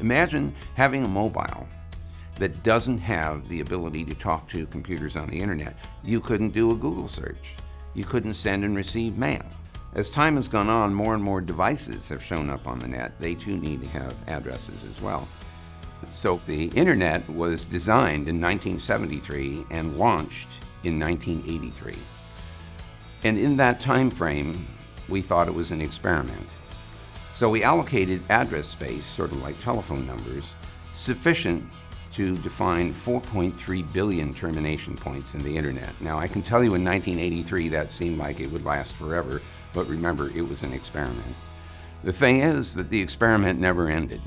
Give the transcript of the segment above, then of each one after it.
Imagine having a mobile that doesn't have the ability to talk to computers on the internet. You couldn't do a Google search. You couldn't send and receive mail. As time has gone on, more and more devices have shown up on the net. They too need to have addresses as well. So the internet was designed in 1973 and launched in 1983. And in that time frame, we thought it was an experiment. So we allocated address space, sort of like telephone numbers, sufficient to define 4.3 billion termination points in the internet. Now, I can tell you in 1983 that seemed like it would last forever, but remember, it was an experiment. The thing is that the experiment never ended.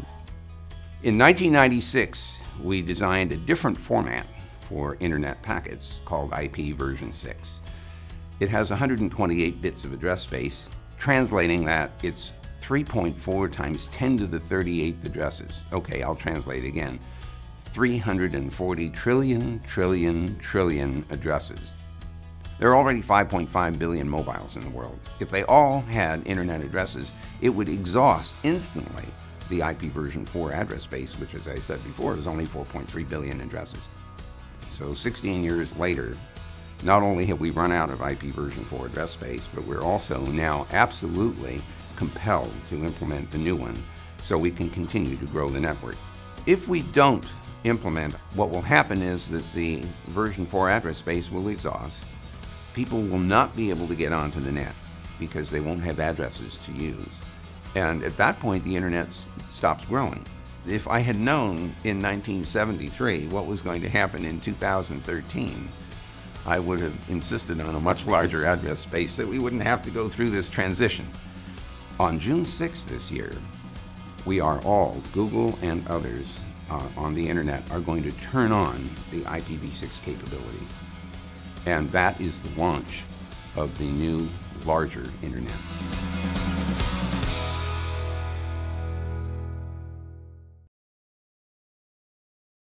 In 1996, we designed a different format for internet packets called IP version 6. It has 128 bits of address space, translating that it's 3.4 times 10 to the 38th addresses. Okay, I'll translate again. 340 trillion, trillion, trillion addresses. There are already 5.5 billion mobiles in the world. If they all had internet addresses, it would exhaust instantly the IP version 4 address space, which, as I said before, is only 4.3 billion addresses. So 16 years later, not only have we run out of IP version 4 address space, but we're also now absolutely compelled to implement the new one so we can continue to grow the network. If we don't implement, what will happen is that the version 4 address space will exhaust. People will not be able to get onto the net because they won't have addresses to use. And at that point, the internet stops growing. If I had known in 1973 what was going to happen in 2013, I would have insisted on a much larger address space so we wouldn't have to go through this transition. On June 6th this year, we are all, Google and others uh, on the internet, are going to turn on the IPv6 capability. And that is the launch of the new, larger internet.